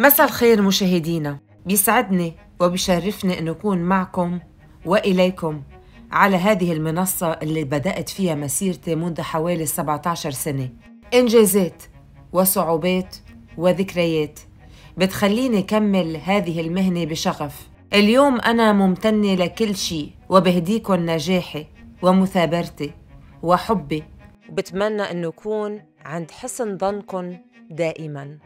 مساء الخير مشاهدينا. بيسعدني وبيشرفني أن أكون معكم وإليكم على هذه المنصة اللي بدأت فيها مسيرتي منذ حوالي 17 سنة. إنجازات وصعوبات وذكريات بتخليني كمل هذه المهنة بشغف. اليوم أنا ممتنة لكل شيء وبهديكم نجاحي ومثابرتي وحبي. وبتمنى أنه أكون عند حسن ظنكم دائماً.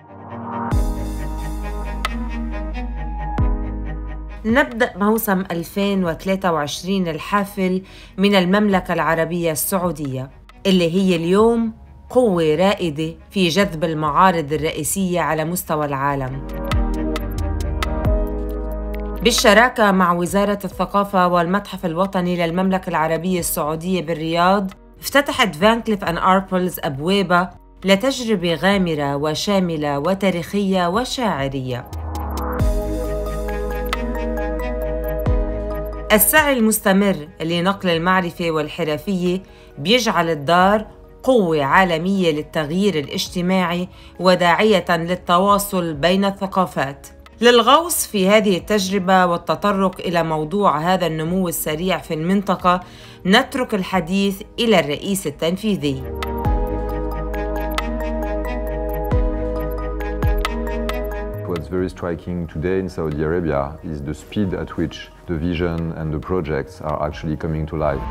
نبدأ موسم 2023 الحافل من المملكة العربية السعودية اللي هي اليوم قوة رائدة في جذب المعارض الرئيسية على مستوى العالم. بالشراكة مع وزارة الثقافة والمتحف الوطني للمملكة العربية السعودية بالرياض افتتحت فانكليف أن أربلز أبوابها لتجربة غامرة وشاملة وتاريخية وشاعرية. السعي المستمر لنقل المعرفة والحرفية بيجعل الدار قوة عالمية للتغيير الاجتماعي وداعية للتواصل بين الثقافات. للغوص في هذه التجربة والتطرق إلى موضوع هذا النمو السريع في المنطقة نترك الحديث إلى الرئيس التنفيذي. What's very striking today in Saudi Arabia is the speed at which the vision and the projects are actually coming to life.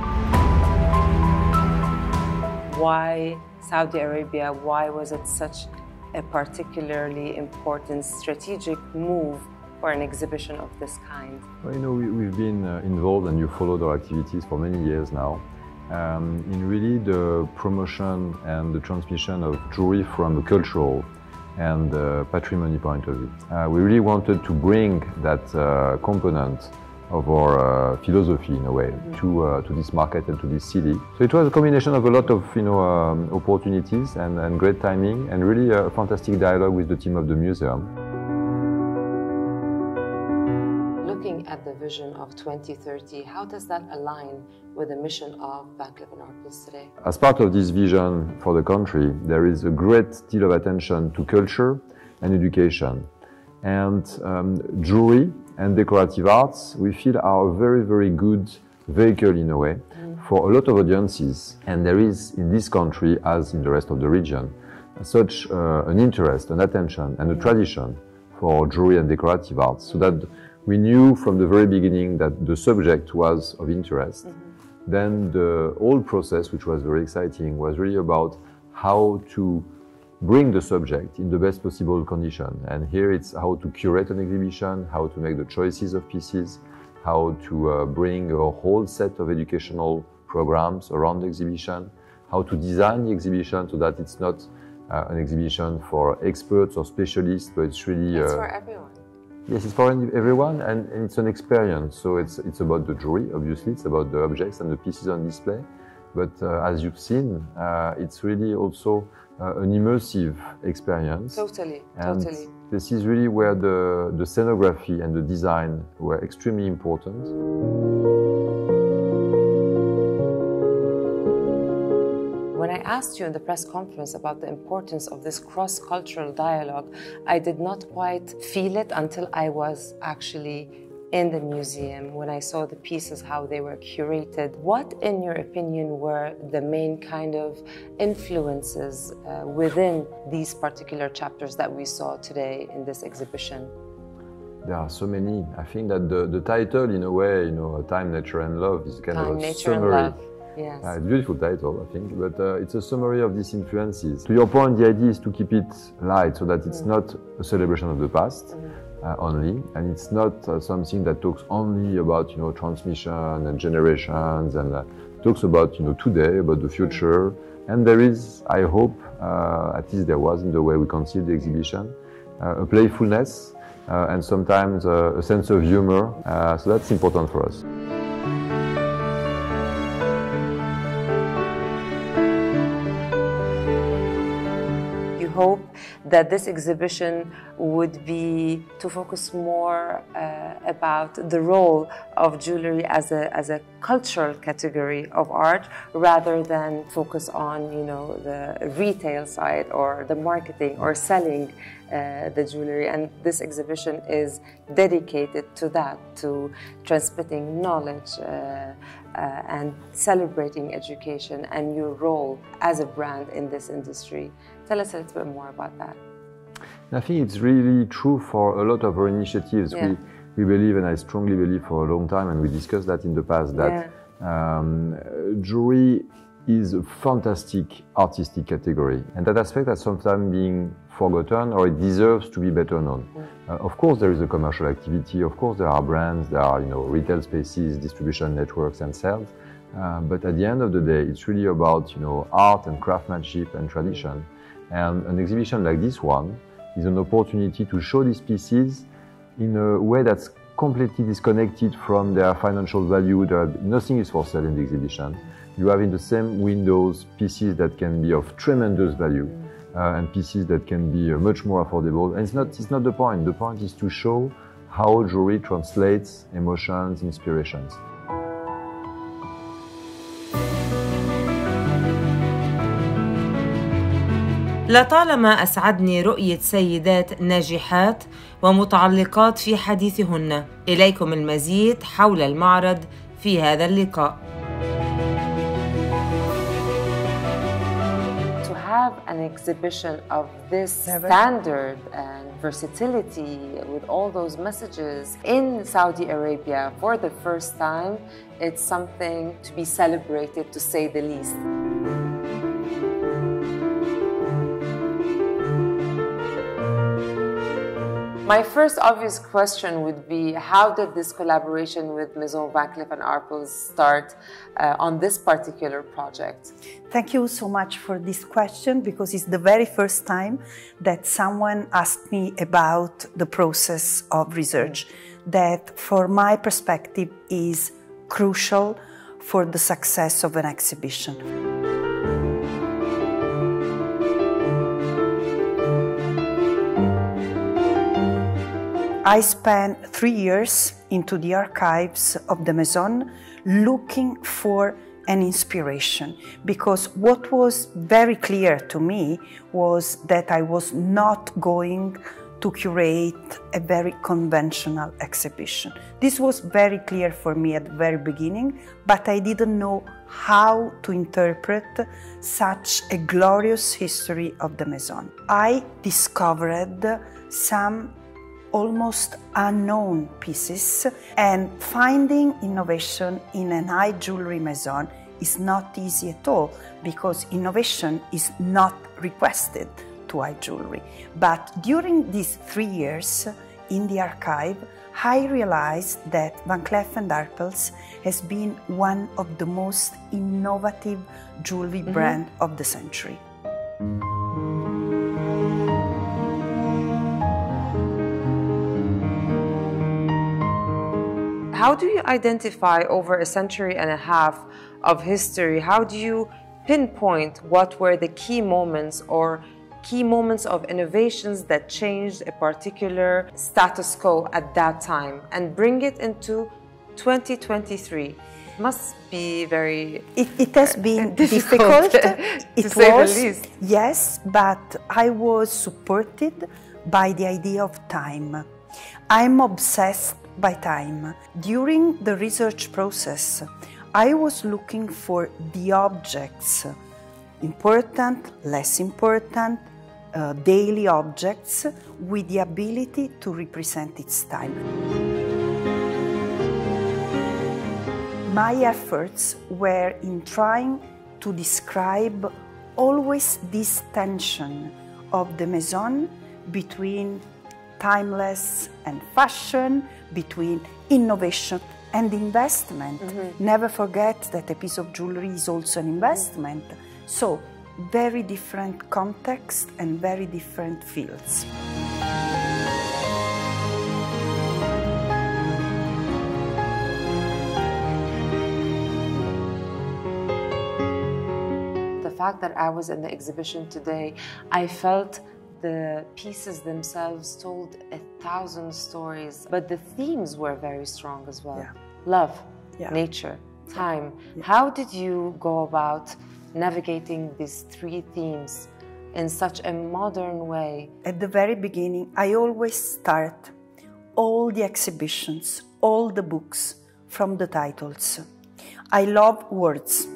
Why Saudi Arabia? Why was it such a particularly important strategic move for an exhibition of this kind? Well, you know, we, we've been uh, involved and you followed our activities for many years now um, in really the promotion and the transmission of jewelry from a cultural and uh, patrimony point of view. Uh, we really wanted to bring that uh, component of our uh, philosophy in a way to, uh, to this market and to this city. So it was a combination of a lot of you know, um, opportunities and, and great timing and really a fantastic dialogue with the team of the museum. Looking at the vision of 2030, how does that align with the mission of Van Cleef & Arpels today? As part of this vision for the country, there is a great deal of attention to culture and education. And um, jewelry and decorative arts, we feel are a very, very good vehicle in a way for a lot of audiences. And there is in this country, as in the rest of the region, such uh, an interest, an attention, and a tradition for jewelry and decorative arts. So that we knew from the very beginning that the subject was of interest. Then the whole process, which was very exciting, was really about how to bring the subject in the best possible condition. And here it's how to curate an exhibition, how to make the choices of pieces, how to uh, bring a whole set of educational programs around the exhibition, how to design the exhibition so that it's not uh, an exhibition for experts or specialists, but it's really It's uh, for everyone. Yes, it's for everyone and, and it's an experience. So it's, it's about the jewelry, obviously, it's about the objects and the pieces on display. But uh, as you've seen, uh, it's really also uh, an immersive experience. Totally, and totally. this is really where the, the scenography and the design were extremely important. When I asked you in the press conference about the importance of this cross cultural dialogue, I did not quite feel it until I was actually in the museum when I saw the pieces, how they were curated. What, in your opinion, were the main kind of influences uh, within these particular chapters that we saw today in this exhibition? There are so many. I think that the, the title, in a way, you know, Time, Nature and Love is kind Time, of a nature, and summary. love. Yes. Uh, it's a beautiful title, I think, but uh, it's a summary of these influences. To your point, the idea is to keep it light so that it's not a celebration of the past uh, only, and it's not uh, something that talks only about you know transmission and generations, and uh, talks about you know today, about the future. And there is, I hope, uh, at least there was in the way we conceived the exhibition, uh, a playfulness uh, and sometimes uh, a sense of humor. Uh, so that's important for us. Hope that this exhibition would be to focus more uh, about the role of jewelry as a, as a cultural category of art rather than focus on you know the retail side or the marketing or selling the jewelry and this exhibition is dedicated to that to transmitting knowledge uh, uh, and celebrating education and your role as a brand in this industry. Tell us a little bit more about that. I think it's really true for a lot of our initiatives. Yeah. We, we believe, and I strongly believe for a long time, and we discussed that in the past, that um, jewelry is a fantastic artistic category. And that aspect has sometimes been forgotten or it deserves to be better known. Uh, of course, there is a commercial activity. Of course, there are brands, there are you know retail spaces, distribution networks, and sales. Uh, but at the end of the day, it's really about you know art and craftsmanship and tradition. And an exhibition like this one is an opportunity to show these pieces in a way that's completely disconnected from their financial value. There, nothing is for sale in the exhibition. You have in the same windows pieces that can be of tremendous value and pieces that can be uh, much more affordable. And it's not, it's not the point. The point is to show how jewelry translates emotions, inspirations. لطالما أسعدني رؤية سيدات ناجحات ومتعلقات في حديثهن إليكم المزيد حول المعرض في هذا اللقاء an exhibition of this standard and versatility with all those messages in Saudi Arabia for the first time, it's something to be celebrated to say the least. My first obvious question would be how did this collaboration with Maison Van Cleef and Arpels start uh, on this particular project? Thank you so much for this question because it's the very first time that someone asked me about the process of research that for my perspective is crucial for the success of an exhibition. I spent three years into the archives of the Maison looking for an inspiration because what was very clear to me was that I was not going to curate a very conventional exhibition. This was very clear for me at the very beginning, but I didn't know how to interpret such a glorious history of the Maison. I discovered some almost unknown pieces and finding innovation in an high jewelry maison is not easy at all because innovation is not requested to high jewelry. But during these three years in the archive, I realized that Van Cleef and Arpels has been one of the most innovative jewelry mm -hmm. brand of the century. How do you identify over a century and a half of history? How do you pinpoint what were the key moments or key moments of innovations that changed a particular status quo at that time and bring it into 2023? Must be very. It, it has been difficult, difficult. to it say was, the least. Yes, but I was supported by the idea of time. I'm obsessed by time. During the research process, I was looking for the objects, important, less important, uh, daily objects with the ability to represent its time. My efforts were in trying to describe always this tension of the Maison between timeless and fashion, between innovation and investment. Mm -hmm. Never forget that a piece of jewelry is also an investment. Mm -hmm. So, very different context and very different fields. The fact that I was in the exhibition today, I felt the pieces themselves told a thousand stories, but the themes were very strong as well. Yeah. Love, Yeah. nature, time. How did you go about navigating these three themes in such a modern way? At the very beginning, I always start all the exhibitions, all the books from the titles. I love words.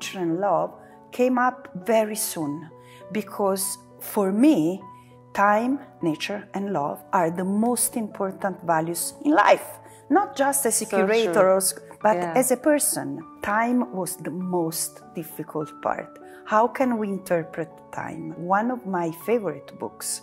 Nature, and love came up very soon because for me, time, nature, and love are the most important values in life, not just as a So curator, true. but Yeah. as a person. Time was the most difficult part. How can we interpret time? One of my favorite books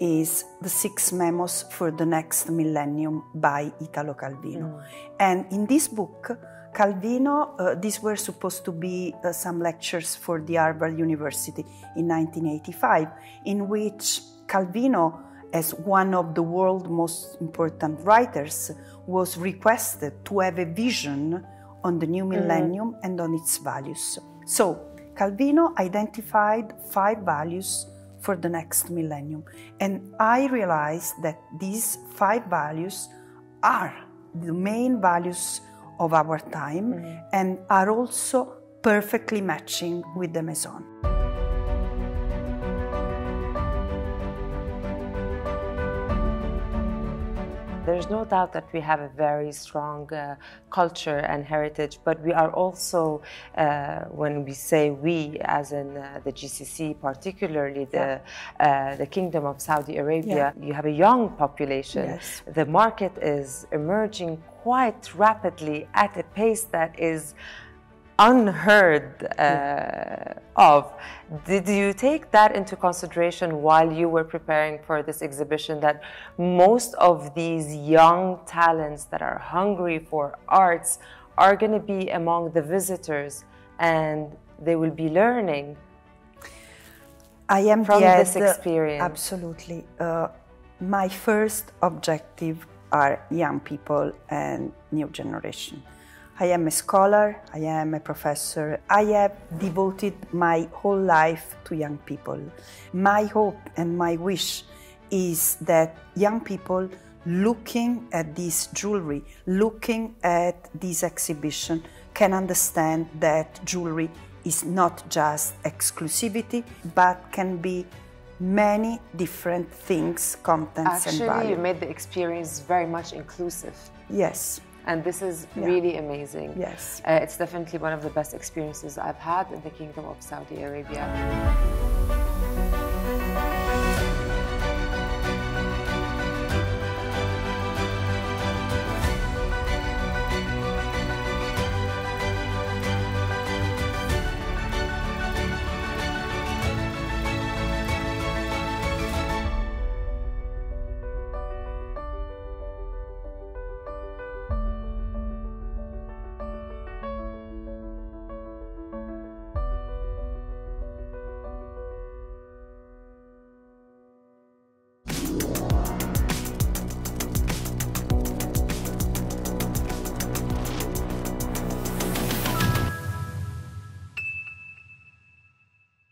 is The Six Memos for the Next Millennium by Italo Calvino. Mm. And in this book, Calvino, uh, these were supposed to be uh, some lectures for the Harvard University in 1985, in which Calvino, as one of the world's most important writers, was requested to have a vision on the new millennium and on its values. So, Calvino identified five values for the next millennium. And I realized that these five values are the main values of our time and are also perfectly matching with the Maison. There's no doubt that we have a very strong uh, culture and heritage, but we are also, uh, when we say we, as in uh, the GCC, particularly the uh, the Kingdom of Saudi Arabia, you have a young population. Yes. The market is emerging quite rapidly at a pace that is unheard uh, of. Did you take that into consideration while you were preparing for this exhibition? That most of these young talents that are hungry for arts are going to be among the visitors and they will be learning. I am From the this head- experience. Absolutely. Uh, my first objective are young people and new generation. I am a scholar, I am a professor. I have devoted my whole life to young people. My hope and my wish is that young people looking at this jewelry, looking at this exhibition, can understand that jewelry is not just exclusivity, but can be many different things, contents, and Actually, value. you made the experience very much inclusive. yes, And this is Yeah. really amazing. Yes. Uh, it's definitely one of the best experiences I've had in the Kingdom of Saudi Arabia.